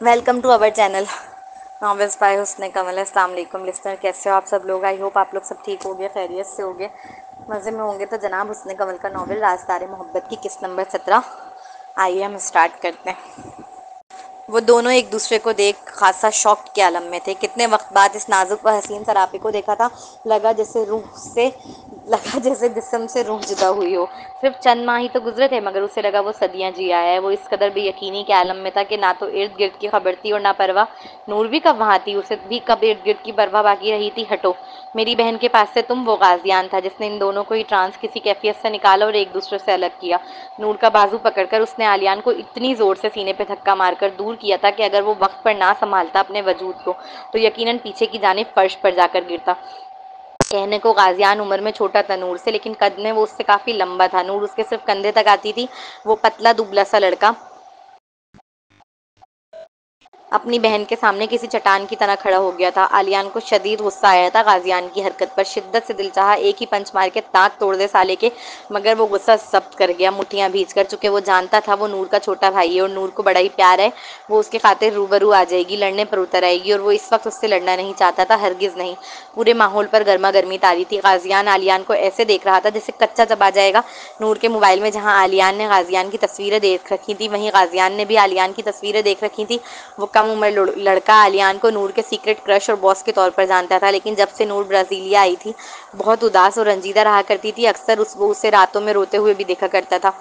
Welcome to our channel novels by Husn Kamal वालेकुम, Leicester, कैसे हो आप सब लोग? आई होप आप लोग सब ठीक हो गए खैरियत से हो गए मज़े में होंगे तो जनाब हुस्न कमल का नावल राजदार मोहब्बत की किस नंबर सत्रह? आइए हम स्टार्ट करते हैं. वो दोनों एक दूसरे को देख खासा शौक के आलम में थे। कितने वक्त बाद इस नाजुक व हसीन सरापे को देखा था। लगा जैसे रूह से लगा जैसे जिसम से रूह जुदा हुई हो। सिर्फ़ चंद माह ही तो गुजरे थे, मगर उसे लगा वो सदियाँ जी आया है। वो इस कदर भी यकीनी के आलम में था कि ना तो इर्द गिर्द की खबर थी और ना परवाह। नूर भी कब वहाँ थी, उसे भी कब इर्द गिर्द की परवाह बाकी रही थी, हटो। मेरी बहन के पास से तुम वो गाजियान था, जिसने इन दोनों को ही ट्रांस किसी कैफियत से निकाला और एक दूसरे से अलग किया। नूर का बाजू पकड़कर उसने आलियान को इतनी ज़ोर से सीने पर धक्का मारकर दूर किया था कि अगर वो वक्त पर ना संभालता अपने वजूद को तो यकीनन पीछे की जाने फर्श पर जाकर गिरता। कहने को गाजियान उम्र में छोटा था नूर से, लेकिन कद में वो उससे काफ़ी लंबा था। नूर उसके सिर्फ़ कंधे तक आती थी, वो पतला दुबला सा लड़का। अपनी बहन के सामने किसी चट्टान की तरह खड़ा हो गया था। आलियान को शदीद गुस्सा आया था। गाजियान की हरकत पर शिद्दत से दिल चाहा, एक ही पंच मार के दांत तोड़ दे साले के, मगर वो गुस्सा जब्त कर गया मुठियाँ भीज कर, चुके वो जानता था वो नूर का छोटा भाई है और नूर को बड़ा ही प्यार है। वो उसके खातिर रूबरू आ जाएगी, लड़ने पर उतर आएगी और वो इस वक्त उससे लड़ना नहीं चाहता था, हरगिज नहीं। पूरे माहौल पर गर्मा गर्मी तारी थी। गाजियान आलियान को ऐसे देख रहा था जैसे कच्चा चबा जाएगा। नूर के मोबाइल में जहाँ आलियान ने गाजियान की तस्वीरें देख रखी थी, वहीं गाजियान ने भी आलियान की तस्वीरें देख रखी थी। वो कम उम्र लड़का आलियान को नूर के सीक्रेट क्रश और बॉस के तौर पर जानता था, लेकिन जब से नूर ब्राज़ीलिया आई थी, बहुत उदास और रंजीदा रहा करती थी, अक्सर उस वो उसे रातों में रोते हुए भी देखा करता था।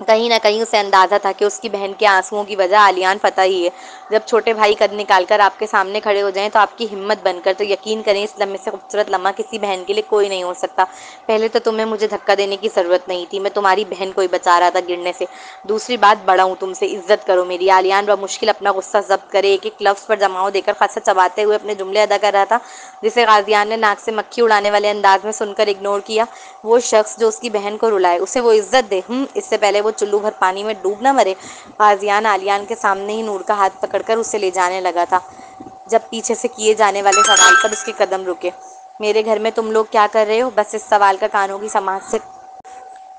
कहीं ना कहीं उसे अंदाज़ा था कि उसकी बहन के आंसुओं की वजह आलियान पता ही है। जब छोटे भाई कद निकाल कर आपके सामने खड़े हो जाएँ तो आपकी हिम्मत बनकर तो यकीन करें इस लम्हे से खूबसूरत लम्हा किसी बहन के लिए कोई नहीं हो सकता। पहले तो तुम्हें मुझे धक्का देने की ज़रूरत नहीं थी मैं तुम्हारी बहन को ही बचा रहा था गिरने से। दूसरी बात बड़ा हूँ तुमसे इज़्ज़त करो मेरी। आलियान मुश्किल अपना गुस्सा जब्त करे एक एक लफ्ज़ पर जमाव देकर खासा चबाते हुए अपने जुमले अदा कर रहा था जिसे गाजियान ने नाक से मक्खी उड़ाने वाले अंदाज में सुनकर इग्नोर किया। वो शख्स जो उसकी बहन को रुलाए उसे वो इज़्ज़त दे। हम्म, इससे पहले वो चुल्लू भर पानी में डूब ना मरे। गाजियान आलियान के सामने ही नूर का हाथ पकड़कर उसे ले जाने लगा था। जब पीछे से किए जाने वाले सवाल पर उसके कदम रुके। मेरे घर में तुम लोग क्या कर रहे हो? बस इस सवाल का कानों की समाज से,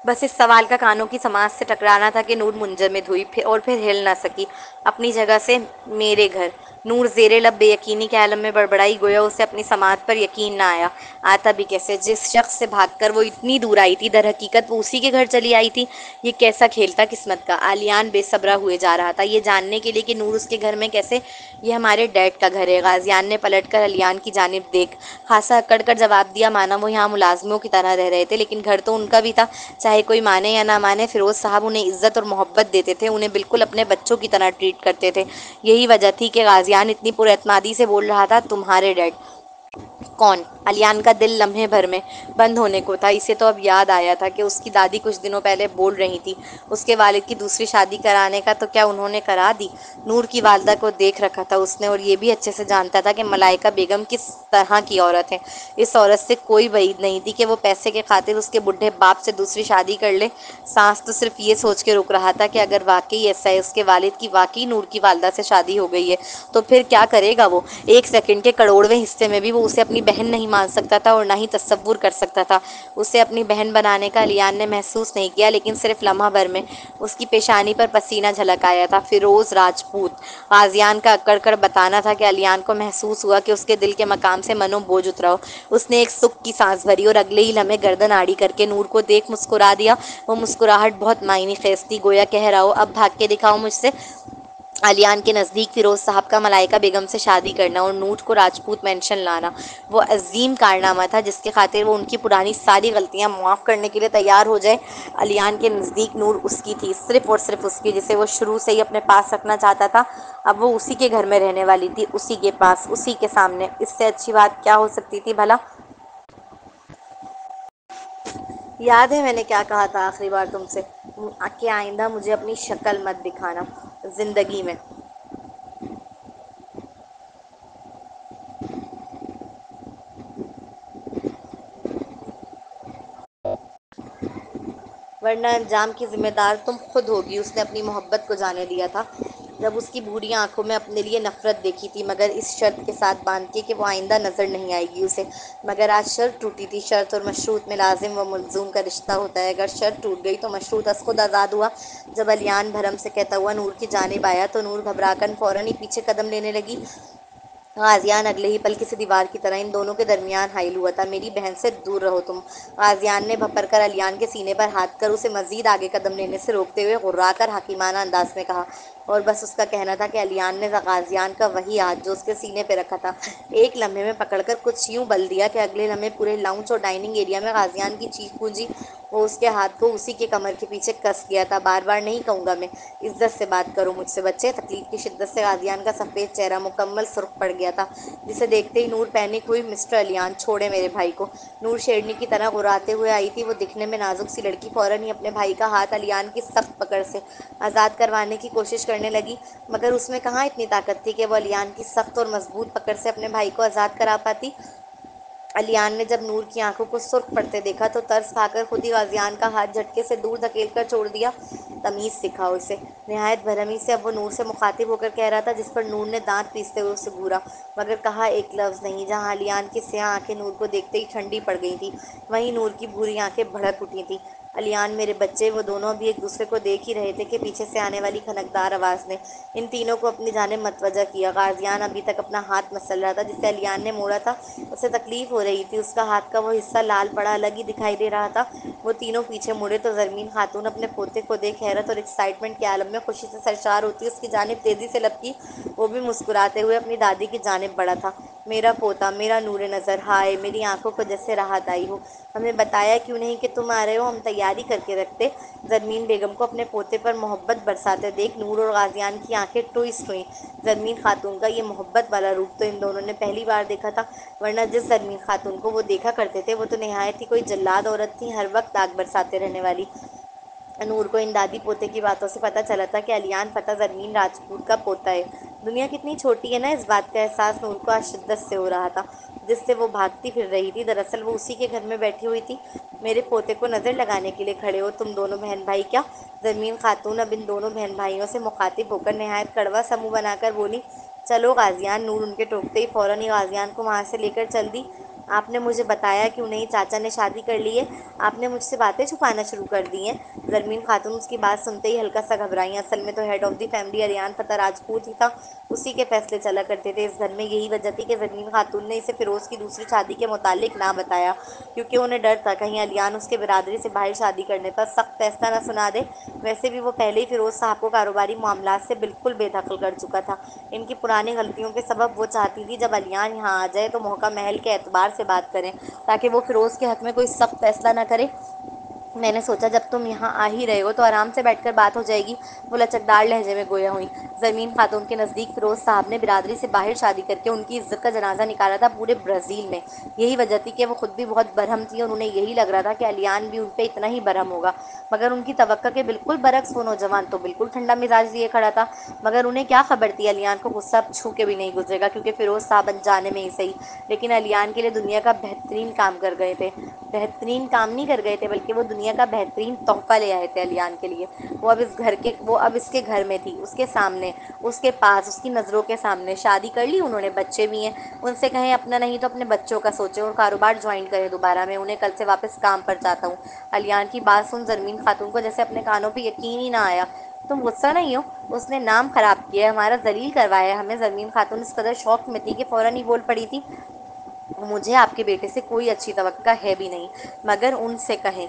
बस इस सवाल का कानों की समाज से टकराना था कि नूर मुंजमद हुई फिर और फिर हिल ना सकी। अपनी जगह से मेरे घर। नूर जेर लब बेयकीनी के आलम में बड़बड़ाई गोया, उसे अपनी समात पर यकीन ना आया। आता भी कैसे? जिस शख्स से भागकर वो इतनी दूर आई थी दर हकीकत वो उसी के घर चली आई थी। ये कैसा खेल था किस्मत का? आलियान बेसब्रा हुए जा रहा था। ये जानने के लिए कि नूर उसके घर में कैसे? ये हमारे डैड का घर है। गाजियान ने पलट कर अलियान की जानब देख खासा अकड़ कर जवाब दिया। माना वो यहाँ मुलाजमों की तरह रह रहे थे, लेकिन घर तो उनका भी था। चाहे कोई माने या ना माने, फिरोज साहब उन्हें इज़्ज़त और मोहब्बत देते थे। उन्हें बिल्कुल अपने बच्चों की तरह ट्रीट करते थे। यही वजह थी कि गाजियान इतनी पुरमादी से बोल रहा था तुम्हारे डैड। कौन? अलियान का दिल लम्हे भर में बंद होने को था। इसे तो अब याद आया था कि उसकी दादी कुछ दिनों पहले बोल रही थी। उसके वालिद की दूसरी शादी कराने का तो क्या उन्होंने करा दी? नूर की वालदा को देख रखा था उसने और ये भी अच्छे से जानता था कि मलाइका बेगम किस तरह की औरत है। इस औरत से कोई वईद नहीं थी कि वो पैसे के खातिर उसके बुढ़े बाप से दूसरी शादी कर ले। सांस तो सिर्फ़ ये सोच के रुक रहा था कि अगर वाकई ऐसा है, उसके वालिद की वाकई नूर की वालदा से शादी हो गई है तो फिर क्या करेगा वो? एक सेकेंड के करोड़वें हिस्से में भी वो उसे अपनी बहन नहीं मान सकता था और ना ही तस्वुर कर सकता था। उसे अपनी बहन बनाने का लियान ने महसूस नहीं किया, लेकिन सिर्फ़ लम्हा भर में उसकी पेशानी पर पसीना झलक आया था। फिरोज़ राजपूत, आजियान का अकड़ कर बताना था कि अलियान को महसूस हुआ कि उसके दिल के मकाम से मनो बोझ उतराओ उसने एक सुख की सांस भरी और अगले ही लम्हे गर्दन आड़ी करके नूर को देख मुस्कुरा दिया। वो मुस्कुराहट बहुत मायनी खेस थी गोया, कह रहा हो, अब भाग के दिखाओ मुझसे। अलियान के नज़दीक फिरोज़ साहब का मलाइका बेगम से शादी करना और नूट को राजपूत मेंशन लाना, वो अजीम कारनामा था जिसके खातिर वो उनकी पुरानी सारी गलतियाँ मुआफ़ करने के लिए तैयार हो जाए। अलियान के नज़दीक नूर उसकी थी, सिर्फ़ और सिर्फ़ उसकी, जिसे वो शुरू से ही अपने पास रखना चाहता था। अब वो उसी के घर में रहने वाली थी, उसी के पास, उसी के सामने। इससे अच्छी बात क्या हो सकती थी भला? याद है मैंने क्या कहा था आखिरी बार तुमसे? कि आइंदा मुझे अपनी शक्ल मत दिखाना। ज़िंदगी में। वरना अंजाम की जिम्मेदार तुम खुद होगी, उसने अपनी मोहब्बत को जाने दिया था। जब उसकी बूढ़ी आँखों में अपने लिए नफरत देखी थी, मगर इस शर्त के साथ बाँध के कि वो आइंदा नज़र नहीं आएगी उसे। मगर आज शर्त टूटी थी, शर्त और मशरूत में लाजिम व मलजूम का रिश्ता होता है। अगर शर्त टूट गई तो मशरूत खुद आज़ाद हुआ। जब अलियान भरम से कहता हुआ नूर की जानब आया तो नूर घबराकर फ़ौर ही पीछे कदम लेने लगी। गाजियान अगले ही पल किसी दीवार की तरह इन दोनों के दरमियान हाइल हुआ था। मेरी बहन से दूर रहो तुम। गाजियान ने भपर कर अलियान के सीने पर हाथ कर उसे मजीद आगे कदम लेने से रोकते हुए गुर्रा कर हकीमाना अंदाज में कहा और बस उसका कहना था कि अलियान ने गाजियान का वही हाथ जो उसके सीने पर रखा था, एक लम्हे में पकड़कर कुछ यूँ बल दिया कि अगले लम्हे पूरे लाउंज और डाइनिंग एरिया में गाजियान की चीख पूंजी वो उसके हाथ को उसी के कमर के पीछे कस गया था। बार बार नहीं कहूँगा मैं, इज़्ज़त से बात करो मुझसे बच्चे, तकलीफ़ की शिद्दत से गाजियान का सफ़ेद चेहरा मुकम्मल सुर्ख पड़ गया था, जिसे देखते ही नूर पैनिक हुई, मिस्टर अलियान, छोड़े मेरे भाई को। नूर शेरनी की तरह गुराते हुए आई थी, वो दिखने में नाजुक सी लड़की, फ़ौरन ही अपने भाई का हाथ अलियान की सख्त पकड़ से आज़ाद करवाने की कोशिश करने लगी। मगर उसमें कहाँ इतनी ताकत थी? कि वह अलियान की सख्त और मज़बूत पकड़ से अपने भाई को आज़ाद करा पाती। अलियान ने जब नूर की आँखों को सुर्ख पड़ते देखा तो तरस खाकर खुद ही गाजियान का हाथ झटके से दूर धकेल कर छोड़ दिया। तमीज़ सिखा उसे। नहायत भरमी से अब वो नूर से मुखातिब होकर कह रहा था, जिस पर नूर ने दांत पीसते हुए उसे घूरा। मगर कहा एक लफ्ज़ नहीं, जहाँ अलियान की स्याह आँखें नूर को देखते ही ठंडी पड़ गई थी, वहीं नूर की भूरी आँखें भड़क उठी थी। अलियान, मेरे बच्चे, वो दोनों भी एक दूसरे को देख ही रहे थे कि पीछे से आने वाली खनकदार आवाज़ ने। इन तीनों को अपनी जाने मतवजा किया। गाजियान अभी तक अपना हाथ मसल रहा था जिससे अलियान ने मोड़ा था, उसे तकलीफ़ हो रही थी। उसका हाथ का वो हिस्सा लाल पड़ा, अलग ही दिखाई दे रहा था। वो तीनों पीछे मुड़े तो जरमीन खातून अपने पोते को देख हैरत और एक्साइटमेंट के आलम में खुशी से सरशार होती। उसकी जानब तेज़ी से लपकी। वो भी मुस्कुराते हुए अपनी दादी की जानब बढ़ा था। मेरा पोता, मेरा नूर नज़र हाय, मेरी आँखों को जैसे राहत आई हो। हमें बताया क्यों नहीं कि तुम आ रहे हो? हम तैयारी करके रखते। जरमीन बेगम को अपने पोते पर मोहब्बत बरसाते देख नूर और गाजियान की आँखें टोइस्ट हुई। जरमीन खातून का ये मोहब्बत वाला रूप तो इन दोनों ने पहली बार देखा था, वरना जिस जरमीन खातून को वो देखा करते थे, वो तो नहायत ही कोई जल्लाद औरत थी, हर वक्त आग बरसाते रहने वाली। नूर को इन दादी पोते की बातों से पता चला था कि अलियान फतेह जरमीन राजपूत का पोता है। दुनिया कितनी छोटी है ना, इस बात का एहसास नूर को आज से हो रहा था, जिससे वो भागती फिर रही थी। दरअसल वो उसी के घर में बैठी हुई थी। मेरे पोते को नज़र लगाने के लिए खड़े हो, तुम दोनों बहन भाई क्या? ज़मीन खातून अब इन दोनों बहन भाइयों से मुखातिब होकर नहायत कड़वा समूह बनाकर बोली, चलो गाजियान, नूर उनके टोकते ही फ़ौरन ही गाजियान को वहाँ से लेकर चल दी। आपने मुझे बताया क्यों नहीं चाचा ने शादी कर ली है। आपने मुझसे बातें छुपाना शुरू कर दी हैं। जरमीन खातून उसकी बात सुनते ही हल्का सा घबराई। असल में तो head of the family Ariyan Fateh Rajput ही था। उसी के फैसले चला करते थे। इस घर में यही वजह थी कि जरमीन खातून ने इसे फ़िरोज़ की दूसरी शादी के मुतालिक ना बताया, क्योंकि उन्हें डर था, कहीं अलियान उसके बिरादरी से बाहर शादी करने पर सख्त फैसला ना सुना दे। वैसे भी वो पहले ही फ़िरोज़ साहब को कारोबारी मामला से बिल्कुल बेदखल कर चुका था। इनकी पुरानी गलतियों के सबब वो चाहती थी, जब अलियान यहाँ आ जाए तो मौका महल के एतबार से बात करें ताकि वो फ़िरोज़ के हक़ में कोई सख्त फैसला ना करे। मैंने सोचा जब तुम यहाँ आ ही रहे हो तो आराम से बैठकर बात हो जाएगी। वो लचकदार लहजे में गोया हुई। ज़मीन खातून के नज़दीक फिरोज़ साहब ने बिरादरी से बाहर शादी करके उनकी इज़्ज़त का जनाजा निकाला था पूरे ब्राज़ील में। यही वजह थी कि वो खुद भी बहुत बरहम थी और उन्हें यही लग रहा था कि अलियान भी उन पर इतना ही बरहम होगा। मगर उनकी तवक्का के बिल्कुल बरक्स वो नौजवान तो बिल्कुल ठंडा मिजाज लिए खड़ा था। मगर उन्हें क्या खबर थी अलियान को गुस्सा छू के भी नहीं गुजरेगा क्योंकि फिरोज़ साहब अनजाने में ही सही। लेकिन अलियान के लिए दुनिया का बेहतरीन काम कर गए थे। बेहतरीन काम नहीं कर गए थे, बल्कि वो दुनिया का बेहतरीन तोहफ़ा ले आए थे अलियान के लिए। वो अब इस घर के, वो अब इसके घर में थी, उसके सामने, उसके पास, उसकी नज़रों के सामने। शादी कर ली उन्होंने, बच्चे भी हैं। उनसे कहें, अपना नहीं तो अपने बच्चों का सोचें और कारोबार ज्वाइन करें दोबारा। मैं उन्हें कल से वापस काम पर जाता हूँ। अलियान की बात सुन जरमीन खातून को जैसे अपने कानों पर यकीन ही ना आया। तुम गुस्सा नहीं हो? उसने नाम ख़राब किया है, हमारा जलील करवाया है। हमें ज़मीन खातून इस कदर शौक में थी कि फ़ौरन ही बोल पड़ी थी, मुझे आपके बेटे से कोई अच्छी तवक्का है भी नहीं। मगर उनसे कहें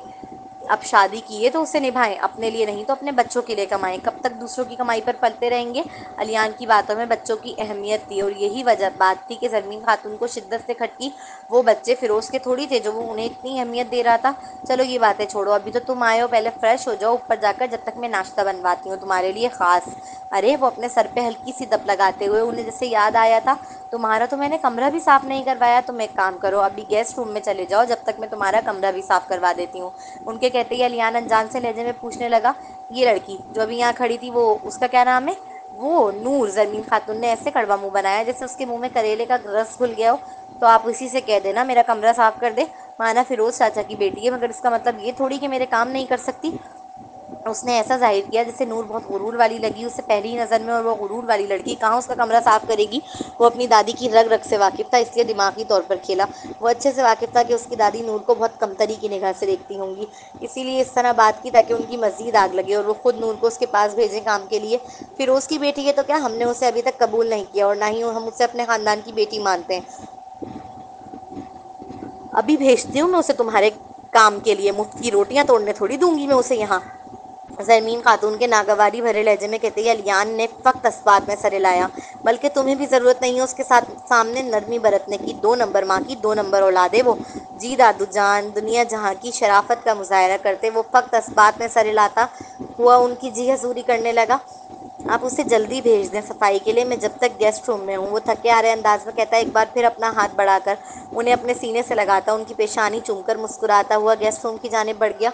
अब शादी की है तो उसे निभाएँ। अपने लिए नहीं तो अपने बच्चों के लिए कमाएँ। कब तक दूसरों की कमाई पर पलते रहेंगे? अलियान की बातों में बच्चों की अहमियत थी और यही वजह बात थी कि जरमीन खातून को शिद्दत से खटकी। वो बच्चे फिरोज़ के थोड़ी थे जो वो उन्हें इतनी अहमियत दे रहा था। चलो ये बातें छोड़ो। अभी तो तुम आए हो, पहले फ्रेश हो जाओ, ऊपर जाकर जब तक मैं नाश्ता बनवाती हूँ तुम्हारे लिए ख़ास। अरे, वो अपने सर पर हल्की सी दप लगाते हुए उन्हें जैसे याद आया था। तुम्हारा तो मैंने कमरा भी साफ़ नहीं करवाया, तुम एक काम करो, अभी गेस्ट रूम में चले जाओ, जब तक मैं तुम्हारा कमरा भी साफ़ करवा देती हूँ। उनके कहते ही अलियान अनजान से लहजे में पूछने लगा, ये लड़की जो अभी यहाँ खड़ी थी, वो उसका क्या नाम है? वो नूर, ज़मीन खातून ने ऐसे कड़वा मुँह बनाया, जैसे उसके मुँह में करेले का रस घुल गया हो। तो आप उसी से कह देना, मेरा कमरा साफ़ कर दे, माना फिरोज़ चाचा की बेटी है, मगर इसका मतलब ये थोड़ी कि मेरे काम नहीं कर सकती। उसने ऐसा ज़ाहिर किया जैसे नूर बहुत गुरूर वाली लगी, उससे पहली नज़र में और वो गुरूर वाली लड़की, कहाँ उसका कमरा साफ़ करेगी? वो अपनी दादी की रग रग से वाकिफ़ था, इसलिए दिमागी तौर पर खेला। वो अच्छे से वाकिफ़ था कि उसकी दादी नूर को बहुत कमतरी की निगाह से देखती होंगी। इसीलिए इस तरह बात की ताकि उनकी मज़ीद आग लगे और वो खुद नूर को उसके पास भेजें काम के लिए। फिर उसकी बेटी है तो क्या हमने उसे अभी तक कबूल नहीं किया और ना ही हम उसे अपने ख़ानदान की बेटी मानते हैं? अभी भेजती हूँ मैं उसे तुम्हारे काम के लिए, मुफ़्त की रोटियाँ तोड़ने थोड़ी दूँगी मैं उसे यहाँ। जरमीन खातून के नागवारी भरे लहजे में कहते ही, अलियान ने फ़क्त अस्बात में सर लाया, बल्कि तुम्हें भी ज़रूरत नहीं है उसके साथ सामने नरमी बरतने की, दो नंबर माँ की, दो नंबर औलादे वो। जी दादू जान, दुनिया जहाँ की शराफत का मुजाहरा करते, वो फ़क्त अस्बात में सर लाता, हुआ उनकी जी हजूरी करने लगा। आप उसे जल्दी भेज दें सफ़ाई के लिए, मैं जब तक गेस्ट रूम में हूँ। वो थके आ रहे अंदाज में कहता है, एक बार फिर अपना हाथ बढ़ाकर, उन्हें अपने सीने से लगाता, उनकी पेशानी चूमकर मुस्कुराता हुआ गेस्ट रूम की जाने बढ़ गया।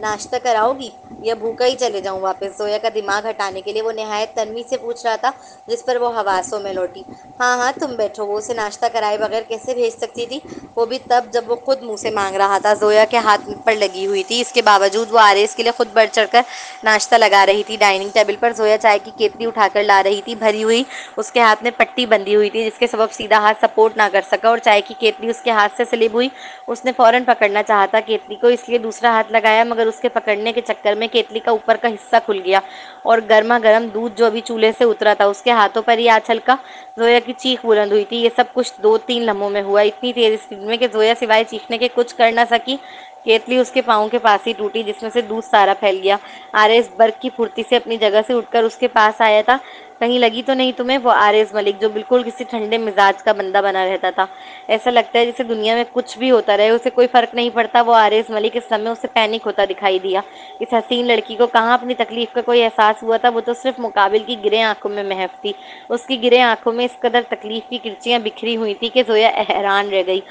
नाश्ता कराओगी या भूखा ही चले जाऊँ वापस? जोया का दिमाग हटाने के लिए वो नहायत तनवी से पूछ रहा था, जिस पर वो हवासों में लौटी। हाँ हाँ तुम बैठो, वो उसे नाश्ता कराए बगैर कैसे भेज सकती थी? वो भी तब जब वो खुद मुँह से मांग रहा था। जोया के हाथ पर लगी हुई थी। इसके बावजूद वो आरेस के लिए खुद बढ़ चढ़ नाश्ता लगा रही थी। डाइनिंग टेबल पर जोया चाय की केतली उठाकर ला रही थी। भरी हुई उसके हाथ में पट्टी बंधी हुई थी, जिसके सबब सीधा हाथ सपोर्ट ना कर सका, और चाय की केतली उसके हाथ से स्लिप हुई। उसने फ़ौरन पकड़ना चाहा था। केतली को इसलिए दूसरा हाथ लगाया, मगर उसके पकड़ने के चक्कर में केतली का ऊपर का हिस्सा खुल गया और गर्मा गर्म दूध जो अभी चूल्हे से उतरा था, उसके हाथों पर ही आछल का जोया की चीख बुलंद हुई थी। ये सब कुछ दो तीन लम्हों में हुआ। इतनी तेज स्पीड में कि जोया सिवाय चीखने के कुछ कर ना सकी। केतली उसके पाँव के पास ही टूटी, जिसमें से दूध सारा फैल गया। आर बर्ग की फुर्ती से अपनी जगह से उठकर उसके पास आया था। कहीं लगी तो नहीं तुम्हें? वो आर एस मलिक, जो बिल्कुल किसी ठंडे मिजाज का बंदा बना रहता था। ऐसा लगता है जैसे दुनिया में कुछ भी होता रहे, उसे कोई फ़र्क नहीं पड़ता। वो आर एस मलिक इस समय उसे पैनिक होता दिखाई दिया। इस हसीन लड़की को कहाँ अपनी तकलीफ़ का कोई एहसास हुआ था? वो तो सिर्फ़ मुकाबिल की गिरे आँखों में महफ थी। उसकी गिरे आँखों में इस कदर तकलीफ़ की किर्चियाँ बिखरी हुई थी कि जोया हैरान रह गई।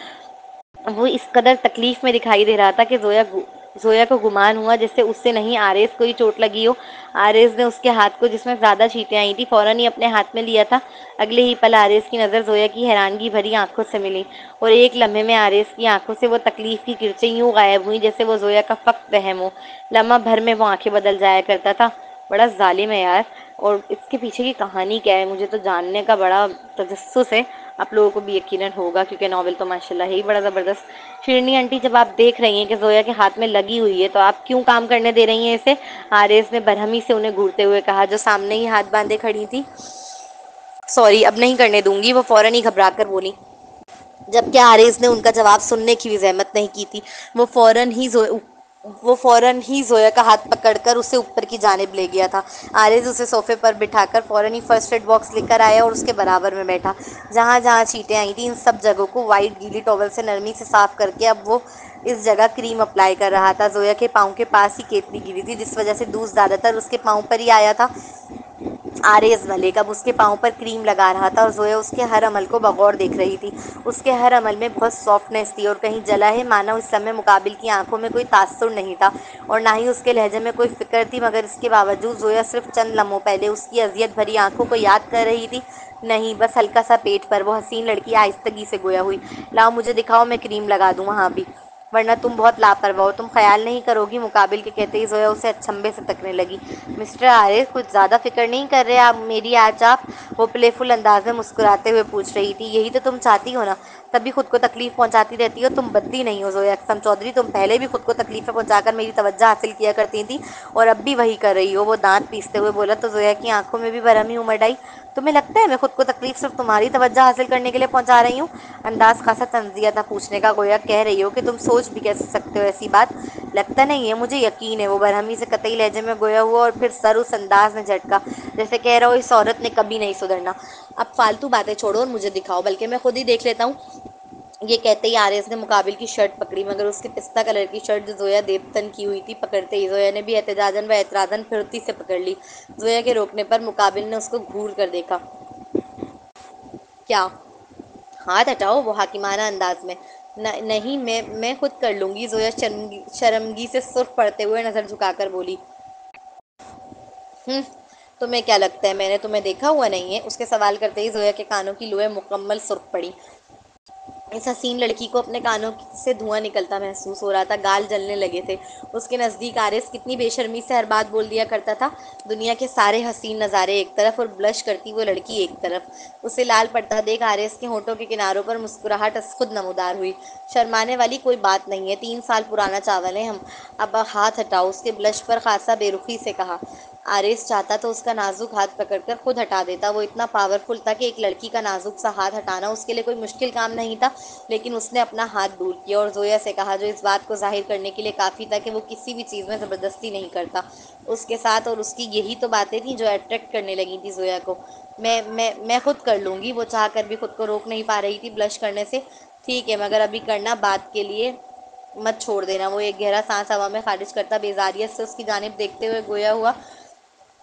वो इस कदर तकलीफ़ में दिखाई दे रहा था कि जोया जोया को गुमान हुआ जिससे उससे नहीं आरेस को ही चोट लगी हो। आरेस ने उसके हाथ को, जिसमें ज़्यादा छीटें आई थी, फ़ौरन ही अपने हाथ में लिया था। अगले ही पल आरेस की नज़र जोया की हैरानगी भरी आँखों से मिली और एक लम्हे में आरेस की आँखों से वो तकलीफ़ की किरचें यूँ गायब हुई जैसे वो जोया का फ़क्त रहम हो। लम्हा भर में वो आँखें बदल जाया करता था। बड़ा ालिम है यार। और इसके पीछे की कहानी क्या है? मुझे तो जानने का बड़ा तजस्स है। आप लोगों को भी यकीनन होगा, क्योंकि नावल तो माशाल्लाह ही बड़ा ज़बरदस्त। शिरनी आंटी, जब आप देख रही हैं कि जोया के हाथ में लगी हुई है तो आप क्यों काम करने दे रही हैं इसे? आरेस ने बरहमी से उन्हें घूरते हुए कहा, जो सामने ही हाथ बांधे खड़ी थी। सॉरी अब नहीं करने दूँगी, वो फ़ौरन ही घबरा कर बोली। जबकि आरेज ने उनका जवाब सुनने की भी जहमत नहीं की थी, वो फ़ौरन ही वो फ़ौरन ही जोया का हाथ पकड़कर उसे ऊपर की जानब ले गया था। आरिज उसे सोफ़े पर बिठाकर फ़ौरन ही फ़र्स्ट एड बॉक्स लेकर आया और उसके बराबर में बैठा। जहाँ जहाँ चीटें आई थी, इन सब जगहों को वाइट गीली टॉवल से नरमी से साफ़ करके अब वो इस जगह क्रीम अप्लाई कर रहा था। जोया के पाँव के पास ही केतली गिरी थी, जिस वजह से दूध ज़्यादातर उसके पाँव पर ही आया था। आरेज मलिक। अब उसके पाँव पर क्रीम लगा रहा था और जोया उसके हर अमल को बगौर देख रही थी। उसके हर अमल में बहुत सॉफ्टनेस थी और कहीं जला है माना उस समय मुकाबिल की आँखों में कोई तासुर नहीं था और ना ही उसके लहजे में कोई फ़िक्र थी, मगर इसके बावजूद जोया सिर्फ़ चंद लम्हों पहले उसकी अजियत भरी आँखों को याद कर रही थी। नहीं, बस हल्का सा पेट पर वो हसीन लड़की आहिस्तगी से गोया हुई। लाओ मुझे दिखाओ, मैं क्रीम लगा दूँ वहाँ भी। वरना तुम बहुत लापरवाह हो, तुम ख्याल नहीं करोगी मुकाबिल के कहते ही जोया उसे अचंभे से तकने लगी। मिस्टर आरिफ, कुछ ज़्यादा फ़िक्र नहीं कर रहे आप? मेरी आज आप वो प्लेफुल अंदाज में मुस्कुराते हुए पूछ रही थी, यही तो तुम चाहती हो ना? तभी खुद को तकलीफ़ पहुंचाती रहती हो, तुम बद्दी नहीं हो जोया। अक्सम चौधरी, तुम पहले भी खुद को तकलीफ़ें पहुंचाकर मेरी तवज्जो हासिल किया करती थी और अब भी वही कर रही हो। वो दांत पीसते हुए बोला तो जोया की आँखों में भी बरहमी उमड़ आई तुम्हें लगता है मैं खुद को तकलीफ़ सिर्फ़ तुम्हारी तवज्जो हासिल करने के लिए पहुँचा रही हूँ? अंदाज खासा तंजिया था पूछने का, गोया कह रही हो कि तुम सोच भी कैसे सकते हो ऐसी बात? लगता नहीं है, मुझे यकीन है वो बरहमी से कतई लहजे में गोया हुआ और फिर सर उस अंदाज में झटका, जैसे कह रहा हो इस औरत ने कभी नहीं सुधरना। अब फालतू बातें छोड़ो और मुझे दिखाओ, बल्कि मैं खुद ही देख लेता हूँ ये कहते ही आर ने मुकाबिल की शर्ट पकड़ी मगर उसकी पिस्ता कलर की शर्ट जो जोया देवतन की हुई थी पकड़ते ही जोया ने भी एहतजाजन व एतराज़न फिरती से पकड़ ली। जोया के रोकने पर मुकाबिल ने उसको घूर कर देखा। क्या? हाथ हटाओ वो हाकिमाना अंदाज में। न, नहीं मैं मैं खुद कर लूँगी जोया शर्मगी शर्मगी से सुर्ख पड़ते हुए नज़र झुकाकर बोली। हम्म, तुम्हें क्या लगता है मैंने तुम्हें देखा हुआ नहीं है? उसके सवाल करते ही जोया के कानों की लोहे मुकम्मल सुर्ख पड़ी। इस हसीन लड़की को अपने कानों से धुआँ निकलता महसूस हो रहा था, गाल जलने लगे थे। उसके नज़दीक आरिस कितनी बेशर्मी से हर बात बोल दिया करता था। दुनिया के सारे हसीन नज़ारे एक तरफ़ और ब्लश करती वो लड़की एक तरफ़। उसे लाल पड़ता देख आरिस के होठों के किनारों पर मुस्कुराहट खुद नमोदार हुई। शर्माने वाली कोई बात नहीं है, तीन साल पुराना चावल है हम। अब हाथ हटाओ, उसके ब्लश पर खासा बेरुखी से कहा। आरिस चाहता तो उसका नाजुक हाथ पकड़कर खुद हटा देता। वो इतना पावरफुल था कि एक लड़की का नाजुक सा हाथ हटाना उसके लिए कोई मुश्किल काम नहीं था। लेकिन उसने अपना हाथ दूर किया और जोया से कहा, जो इस बात को ज़ाहिर करने के लिए काफ़ी था कि वो किसी भी चीज़ में ज़बरदस्ती नहीं करता। उसके साथ और उसकी यही तो बातें थी जो अट्रैक्ट करने लगी थी जोया को। मैं मैं मैं खुद कर लूँगी, वो चाह कर भी खुद को रोक नहीं पा रही थी ब्लश करने से। ठीक है, मगर अभी करना बात के लिए मत छोड़ देना। वो एक गहरा सांस हवा में खारिज करता बेजारियत से उसकी जानब देखते हुए गोया हुआ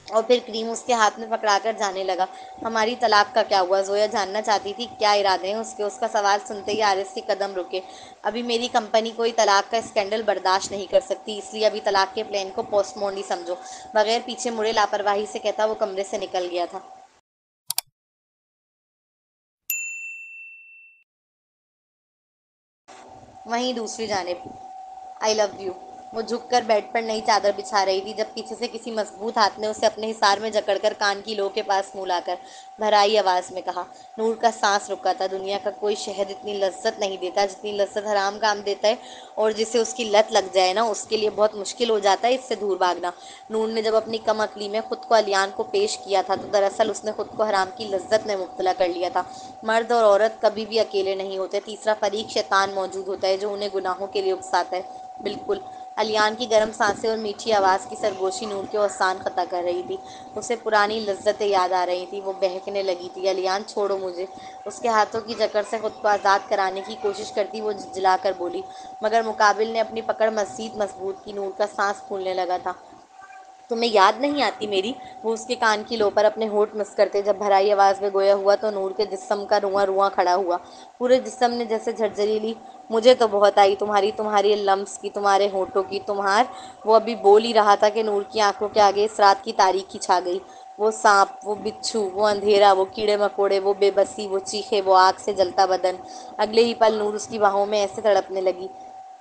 और फिर क्रीम उसके हाथ में पकड़ा कर जाने लगा। हमारी तलाक का क्या हुआ? जोया जानना चाहती थी क्या इरादे हैं उसके। उसका सवाल सुनते ही आरिस के कदम रुके। अभी मेरी कंपनी कोई तलाक का स्कैंडल बर्दाश्त नहीं कर सकती, इसलिए अभी तलाक के प्लान को पोस्टमोर्न ही समझो। बगैर पीछे मुड़े लापरवाही से कहता वो कमरे से निकल गया था। वहीं दूसरी जानब आई लव यू वो झुककर बेड पर नई चादर बिछा रही थी, जब पीछे से किसी मज़बूत हाथ ने उसे अपने हिसार में जकड़कर कान की लो के पास मुँह लाकर भराई आवाज़ में कहा। नूर का सांस रुका था, दुनिया का कोई शहद इतनी लज्जत नहीं देता जितनी लज्जत हराम काम देता है और जिसे उसकी लत लग जाए ना, उसके लिए बहुत मुश्किल हो जाता है इससे दूर भागना। नूर ने जब अपनी कम अकली में खुद को अलियान को पेश किया था तो दरअसल उसने खुद को हराम की लज्जत में मुबतला कर लिया था। मर्द और औरत कभी भी अकेले नहीं होते, तीसरा फरीक शैतान मौजूद होता है जो उन्हें गुनाहों के लिए उकसाता है। बिल्कुल। अलियान की गर्म साँसें और मीठी आवाज़ की सरगोशी नूर के औसान ख़ता कर रही थी। उसे पुरानी लज्जतें याद आ रही थी। वो बहकने लगी थी। अलियान, छोड़ो मुझे। उसके हाथों की जकड़ से खुद को आज़ाद कराने की कोशिश करती, वो जला कर बोली, मगर मुकाबिल ने अपनी पकड़ मजीद मज़बूत की। नूर का सांस फूलने लगा था। तुम्हें याद नहीं आती मेरी? वो उसके कान की लो पर अपने होठ मिस करते जब भराई आवाज़ में गोया हुआ तो नूर के जिस्म का रुआ रुआ खड़ा हुआ। पूरे जिस्म ने जैसे झरझरी ली। मुझे तो बहुत आई तुम्हारी तुम्हारी लम्स की, तुम्हारे होठों की, तुम्हार, वो अभी बोल ही रहा था कि नूर की आँखों के आगे इस रात की तारीखी छा गई। वो सांप, वो बिच्छू, वो अंधेरा, वो कीड़े मकोड़े, वो बेबसी, वो चीखे, वो आग से जलता बदन। अगले ही पल नूर उसकी बाहों में ऐसे तड़पने लगी,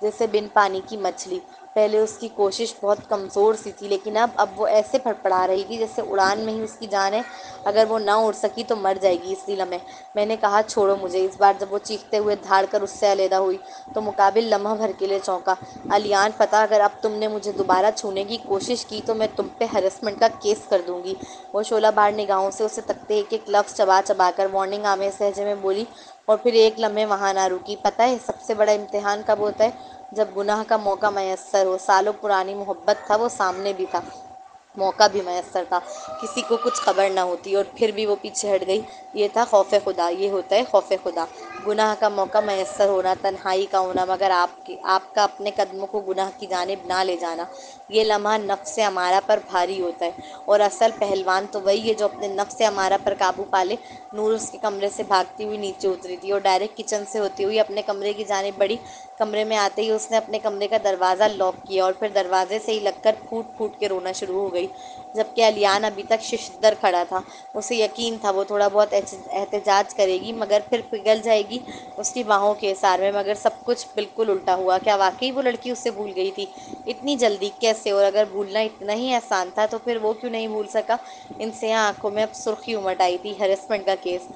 जैसे बिन पानी की मछली। पहले उसकी कोशिश बहुत कमज़ोर सी थी, लेकिन अब अब वो ऐसे फड़फड़ा रही थी जैसे उड़ान में ही उसकी जान है, अगर वो ना उड़ सकी तो मर जाएगी इसलिए लम्हे मैंने कहा, छोड़ो मुझे, इस बार जब वो चीखते हुए धाड़ कर उससे अलहदा हुई तो मुकाबिल लम्हा भर के लिए चौंका। अलियान, पता, अगर अब तुमने मुझे दोबारा छूने की कोशिश की तो मैं तुम पे हरसमेंट का केस कर दूँगी। वो शोला बार निगाहों से उसे तकते एक एक लफ्ज़ चबा चबा कर, वार्निंग आमे सहजे में बोली और फिर एक लम्हे वहाँ ना रुकी पता है, सबसे बड़ा इम्तिहान कब होता है? जब गुनाह का मौका मैसर हो, सालों पुरानी मोहब्बत था, वो सामने भी था। मौका भी मैसर था। किसी को कुछ खबर ना होती और फिर भी वो पीछे हट गई। ये था खौफ खुदा, ये होता है खौफ खुदा। गुनाह का मौका मैसर होना, तन्हाई का होना, मगर आपकी, आपका अपने कदमों को गुनाह की जानब ना ले जाना। ये लम्हा नफ्स हमारा पर भारी होता है और असल पहलवान तो वही है जो अपने नफ्स हमारा पर काबू पाले नूर उसके कमरे से भागती हुई नीचे उतरी थी और डायरेक्ट किचन से होती हुई अपने कमरे की जानब बढ़ी कमरे में आते ही उसने अपने कमरे का दरवाज़ा लॉक किया और फिर दरवाजे से ही लगकर फूट फूट के रोना शुरू हो गई, जबकि अलियान अभी तक शिशदर खड़ा था। उसे यकीन था वो थोड़ा बहुत एहतजाज करेगी, मगर फिर पिघल जाएगी उसकी बाहों के इसार में, मगर सब कुछ बिल्कुल उल्टा हुआ। क्या वाकई वो लड़की उससे भूल गई थी? इतनी जल्दी कैसे? और अगर भूलना इतना ही आसान था तो फिर वो क्यों नहीं भूल सका? इनसे यहाँ आँखों में अब सुर्खी उमट आई थी हरेसमेंट का केस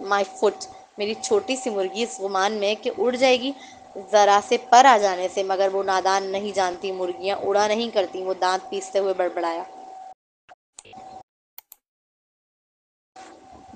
माई फुट मेरी छोटी सी मुर्गी इस गुमान में कि उड़ जाएगी। ज़रा से पर आ जाने से, मगर वो नादान नहीं जानती मुर्गियाँ, उड़ा नहीं करती, वो दांत पीसते हुए बड़बड़ाया।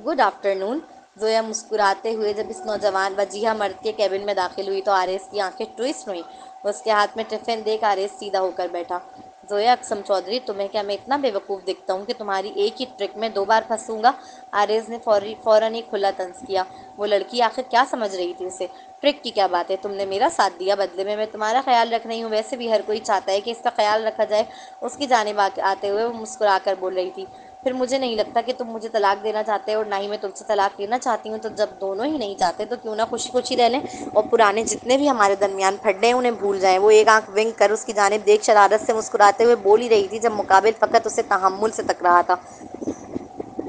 गुड आफ्टरनून जोया मुस्कुराते हुए जब इस नौजवान वजीहा मर्द के कैबिन में दाखिल हुई तो आरेस की आँखें ट्विस्ट हुई। उसके हाथ में टिफ़िन देख आरेस सीधा होकर बैठा। जोया अक्सम चौधरी, तुम्हें क्या मैं इतना बेवकूफ़ दिखता हूँ कि तुम्हारी एक ही ट्रिक में दो बार फंसूँगा? आरेज ने फौरी, फ़ौरन ही खुला तंज किया। वो लड़की आखिर क्या समझ रही थी उसे? ट्रिक की क्या बात है? तुमने मेरा साथ दिया बदले में, मैं तुम्हारा ख्याल रख रही हूँ। वैसे भी हर कोई चाहता है कि इसका ख्याल रखा जाए। उसकी जानब आते हुए वो मुस्कुरा कर बोल रही थी फिर मुझे नहीं लगता कि तुम मुझे तलाक देना चाहते हो और ना ही मैं तुमसे तलाक लेना चाहती हूँ। तो जब दोनों ही नहीं चाहते तो क्यों ना खुशी खुशी रह लें और पुराने जितने भी हमारे दरमियान फड्डे हैं, उन्हें भूल जाएँ। वो एक आँख विंग कर उसकी जानब देख शरारत से मुस्कुराते हुए बोल ही रही थी जब मुकाबिल फ़कत उसे तहमुल से तक रहा था।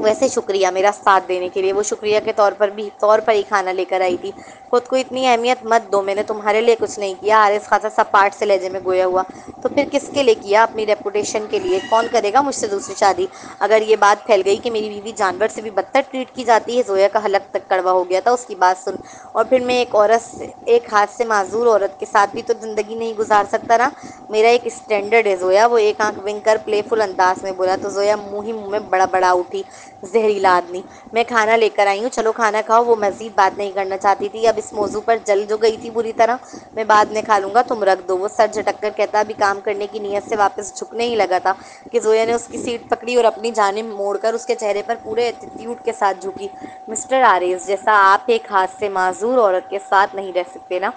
वैसे शुक्रिया मेरा साथ देने के लिए। वो शुक्रिया के तौर पर भी, तौर पर ही खाना लेकर आई थी। खुद को इतनी अहमियत मत दो, मैंने तुम्हारे लिए कुछ नहीं किया। आरिस खासा सब पार्ट से लहजे में गोया हुआ। तो फिर किसके लिए किया अपनी रेपुटेशन के लिए? कौन करेगा मुझसे दूसरी शादी? अगर ये बात फैल गई कि मेरी बीवी जानवर से भी बदतर ट्रीट की जाती है, जोया का हलक तक कड़वा हो गया था, उसकी बात सुन। और फिर मैं एक औरत से, एक हाथ से माजूर औरत के साथ भी तो ज़िंदगी नहीं गुजार सकता ना। मेरा एक स्टैंडर्ड है, जोया। वो एक आँख विंग कर प्लेफुल अंदाज में बोला तो जोया मुँह ही मुँह में बड़ा बड़ा उठी। जहरीला आदमी। मैं खाना लेकर आई हूँ। चलो खाना खाओ। वो मज़ीद बात नहीं करना चाहती थी। अब इस मौजू पर जल जो गई थी बुरी तरह, मैं बाद में खा लूँगा। तुम रख दो। वो सर झटक कर कहता, अभी काम करने की नीयत से वापस झुकने ही लगा था कि जोया ने उसकी सीट पकड़ी और अपनी जानब मोड़कर उसके चेहरे पर पूरे एटीट्यूड के साथ झुकी। मिस्टर आरिस जैसा आप एक हाथ से माजूर औरत के साथ नहीं रह सकते ना?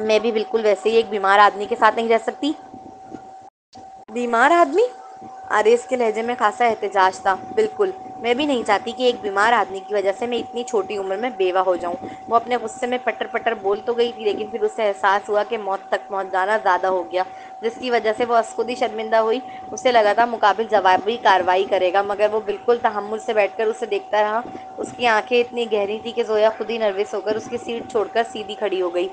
मैं भी बिल्कुल वैसे ही एक बीमार आदमी के साथ नहीं रह सकती। बीमार आदमी? आरेस के लहजे में खासा एहतजाज था। बिल्कुल। मैं भी नहीं चाहती कि एक बीमार आदमी की वजह से मैं इतनी छोटी उम्र में बेवा हो जाऊँ। वो अपने गुस्से में पटर पटर बोल तो गई थी, लेकिन फिर उसे एहसास हुआ कि मौत तक पहुँच जाना ज़्यादा हो गया, जिसकी वजह से वो खुद ही शर्मिंदा हुई। उसे लगा था मुकाबिल जवाबी कार्रवाई करेगा, मगर वो बिल्कुल तहमुल से बैठकर उसे देखता रहा। उसकी आँखें इतनी गहरी थी कि जोया खुद ही नर्वस होकर उसकी सीट छोड़कर सीधी खड़ी हो गई।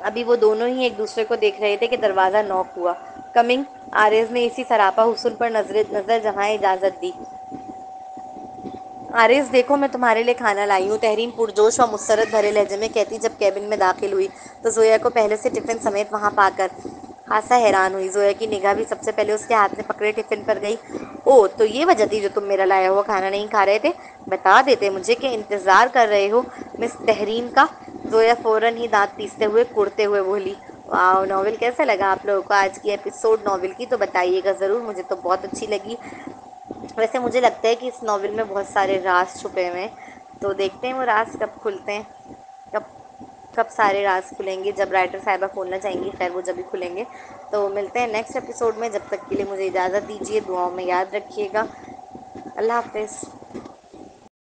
अभी वो दोनों ही एक दूसरे को देख रहे थे कि दरवाज़ा नॉक हुआ। कमिंग, आरेज ने इसी सरापा हुसन पर नज़र नज़र जमाए इजाज़त दी। आरिस देखो मैं तुम्हारे लिए खाना लाई हूँ। तहरीन पुरजोश व मुसरत भरे लहजे में कहती, जब कैबिन में दाखिल हुई तो जोया को पहले से टिफ़िन समेत वहाँ पाकर खासा हैरान हुई। जोया की निगाह भी सबसे पहले उसके हाथ में पकड़े टिफ़िन पर गई। ओ तो ये वजह थी जो तुम मेरा लाया हुआ खाना नहीं खा रहे थे? बता देते मुझे कि इंतज़ार कर रहे हो, मिस तहरीन का? जोया फ़ौर ही दांत पीसते हुए कुड़ते हुए बोली वाह नावल कैसा लगा आप लोगों को? आज की एपिसोड नावल की तो बताइएगा ज़रूर, मुझे तो बहुत अच्छी लगी। वैसे मुझे लगता है कि इस नावल में बहुत सारे राज छुपे हुए हैं। तो देखते हैं वो राज कब खुलते हैं। कब कब सारे राज खुलेंगे। जब राइटर साहिबा खोलना चाहेंगी खैर वो जब भी खुलेंगे। तो मिलते हैं नेक्स्ट एपिसोड में। जब तक के लिए मुझे इजाज़त दीजिए, दुआओं में याद रखिएगा। अल्लाह हाफिज़।